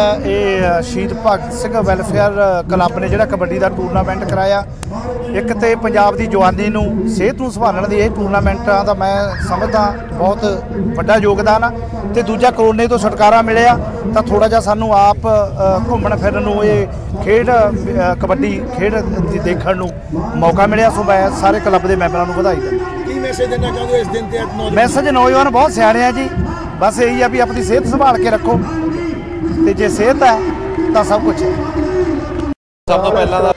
ਇਹ ਸ਼ਹੀਦ Bhagat Singh welfare club ਨੇ ਜਿਹੜਾ ਕਬੱਡੀ ਦਾ ਟੂਰਨਾਮੈਂਟ ਕਰਾਇਆ ਇੱਕ ਤੇ ਪੰਜਾਬ ਦੀ ਜਵਾਨੀ ਨੂੰ ਸਿਹਤ ਨੂੰ ਸੰਭਾਲਣ ਦੀ ਇਹ ਟੂਰਨਾਮੈਂਟਾਂ ਦਾ ਮੈਂ ਸਮਝਦਾ ਬਹੁਤ ਵੱਡਾ ਯੋਗਦਾਨ ਆ ਤੇ ਦੂਜਾ ਕਰੋਨੇ ਤੋਂ ਛੁਟਕਾਰਾ ਮਿਲਿਆ ਤਾਂ ਥੋੜਾ ਜਿਹਾ ਸਾਨੂੰ ਆਪ ਘੁੰਮਣ ਫਿਰਨ ਨੂੰ ਇਹ ਖੇਡ ਕਬੱਡੀ ਖੇਡ ਦੀ ਦੇਖਣ ਨੂੰ ਮੌਕਾ ਮਿਲਿਆ ਸੋ ਮੈਂ ਸਾਰੇ ਕਲੱਬ ਦੇ ਮੈਂਬਰਾਂ ਨੂੰ ਵਧਾਈ ਦਿੰਦਾ। ਕੀ ਮੈਸੇਜ ਦੇਣਾ ਚਾਹੁੰਦੇ ਹੋ ਇਸ ਦਿਨ ਤੇ ਨੌਜਵਾਨ? ਮੈਸੇਜ ਨੌਜਵਾਨ ਬਹੁਤ ਸਿਆਣੇ ਆ ਜੀ। ਬਸ ਇਹੀ ਆ ਵੀ ਆਪਣੀ ਸਿਹਤ ਸੰਭਾਲ ਕੇ ਰੱਖੋ। ਤੇ ਜੇ ਸਿਹਤ ਹੈ ਤਾਂ ਸਭ ਕੁਝ ਹੈ। ਸਭ ਤੋਂ ਪਹਿਲਾਂ ਤਾਂ